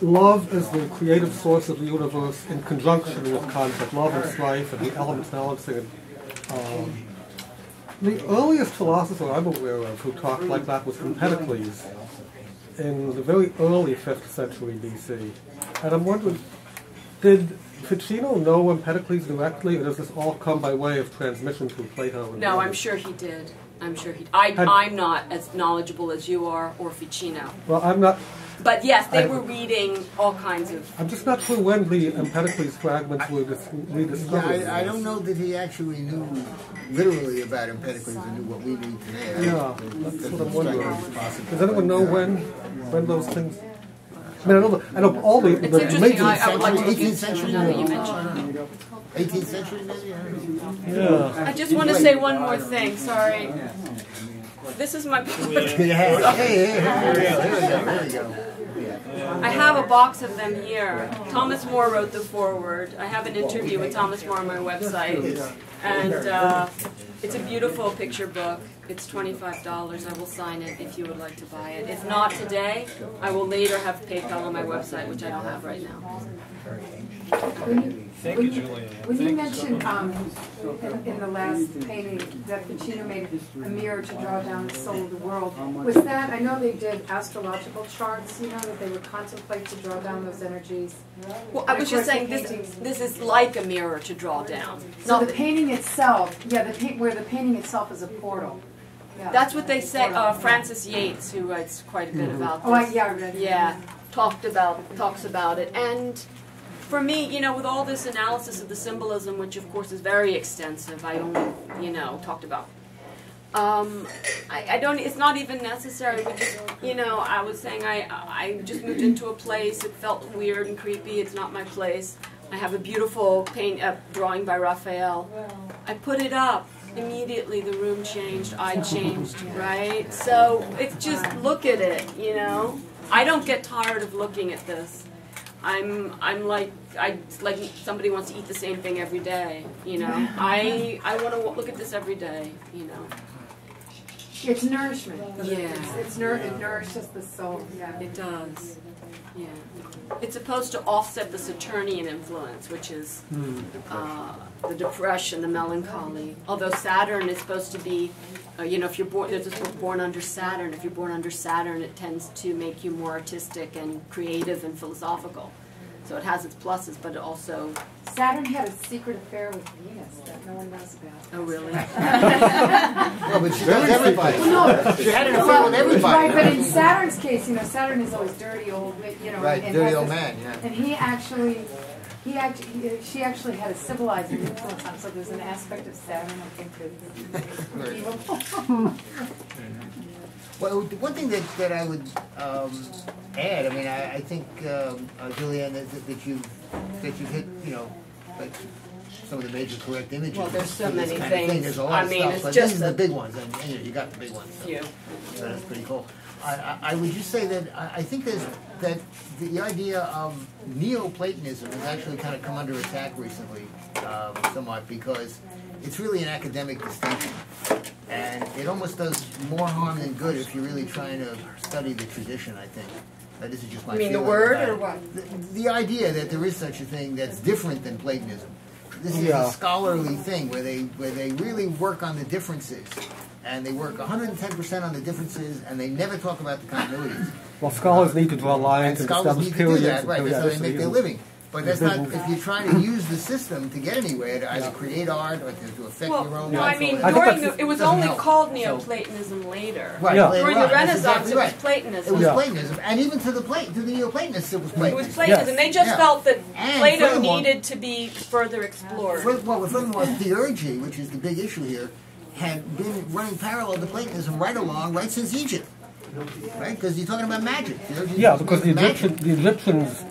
love is the creative source of the universe in conjunction with concept, love and strife and the elements balancing. Um, the earliest philosopher I'm aware of who talked like that was Empedocles in the very early 5th century BC. And I'm wondering, did Ficino know Empedocles directly, or does this all come by way of transmission through Plato? And No, I'm sure he did. I'm sure he. I, I'm not as knowledgeable as you are, or Ficino. Well, I'm not. But yes, they I- were reading all kinds of. I'm just not sure when the Empedocles fragments were dis- Yeah, rediscovered. I, I don't know that he actually knew literally about Empedocles and knew what we knew today. I Yeah, that's doesn't what I'm wondering. me as possible. Does anyone know But, uh, when when those things? I mean, I know, the, I know all the, It's the interesting. major. I, I would like to look 18th into century? now that you mentioned. 18th century maybe? I don't know. yeah. I just want to say one more thing. Sorry. This is my. Yeah. Hey, hey, hey, here we go, here we go, here we go. I have a box of them here. Thomas Moore wrote the foreword. I have an interview with Thomas Moore on my website, and uh, it's a beautiful picture book. It's twenty-five dollars. I will sign it if you would like to buy it. If not today, I will later have PayPal on my website, which I don't have right now. When you, Thank you, you, Julian. when you mentioned, um, in, in the last painting, that Ficino made a mirror to draw down the soul of the world, was that, I know they did astrological charts, you know, that they would contemplate to draw down those energies. Well, I was just saying this. This is like a mirror to draw down. So Not the painting itself, yeah, the paint, where the painting itself is a portal. Yeah. That's what they say. Uh, Frances Yates, who writes quite a bit about this. Oh, I, yeah, I read it. yeah, talked about talks about it. And for me, you know, with all this analysis of the symbolism, which of course is very extensive, I only, you know, talked about. Um, I, I don't. It's not even necessary. We just, you know, I was saying I I just moved into a place. It felt weird and creepy. It's not my place. I have a beautiful paint uh, drawing by Raphael. I put it up. Immediately, the room changed. I changed. Right. So it's just look at it. You know, I don't get tired of looking at this. I'm I'm like I like somebody wants to eat the same thing every day. You know, I I want to look at this every day. You know. It's nourishment. Yeah. It's, it's nour- it nourishes the soul, yeah. It does. Yeah. It's supposed to offset the Saturnian influence, which is uh, the depression, the melancholy. Although Saturn is supposed to be, uh, you know, if you're born, there's this born under Saturn. If you're born under Saturn, it tends to make you more artistic and creative and philosophical. So it has its pluses, but it also, Saturn had a secret affair with Venus that no one knows about. oh really? Well, but she does everybody. No, She had an affair Well, with everybody. Right, but in Saturn's case, you know, Saturn is always dirty old, you know. Right, and dirty old this- man, yeah. And he actually, he actually, she actually had a civilizing influence on him, so there's an aspect of Saturn, I think, that's evil. Well, the one thing that, that I would um, add, I mean, I, I think, um, uh, Julianne, that, that you've, that you've hit, you know, like some of the major correct images. Well, there's so for this many kind of thing. things. There's a lot I of mean, stuff, it's but just these are the big ones, and, and you- you got the big ones. so. Few. So that's pretty cool. I, I, I would just say that I, I think there's, that the idea of Neoplatonism has actually kind of come under attack recently, um, somewhat, because it's really an academic distinction. And it almost does more harm than good if you're really trying to study the tradition, I think. Uh, this is just my You mean the word or what? The, the idea that there is such a thing that's different than Platonism. This is Yeah. a scholarly thing where they where they really work on the differences, and they work 110 percent on the differences, and they never talk about the continuities. Well, scholars need to draw lines and scholars establish need to do that, right? That's how they make their living. But that's not if you're trying to use the system to get anywhere to either create art or to, to affect Well, your own no. I mean, I think during that's- the, it was doesn't only help. called So- Neoplatonism later. Right, Yeah. later During the on, that's Renaissance, exactly it was right. Platonism. It was Yeah. Platonism, and even to the Plat- to the Neoplatonists, it was It was Platonism. Yes. They just Yeah. felt that And Plato furthermore- needed to be further explored. Fur- Well, furthermore, theurgy, which is the big issue here, had been running parallel to Platonism right along, right since Egypt. Right? Because you're talking about magic. Theurgy Yeah, is because the magic. Egyptian, the Egyptians